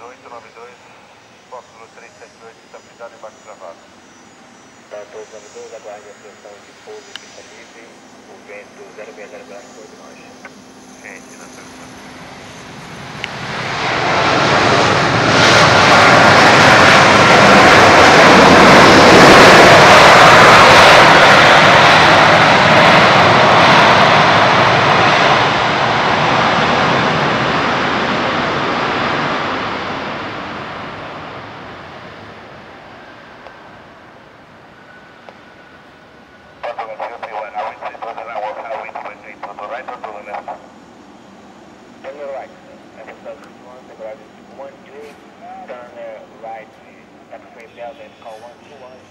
892, Fox 378, estabilidade embaixo gravado. Tanto 892, aguarde a pressão de pouso e pista livre, o vento 060 graus por de Southern Florida, but I just one big turn there right at the same call 121.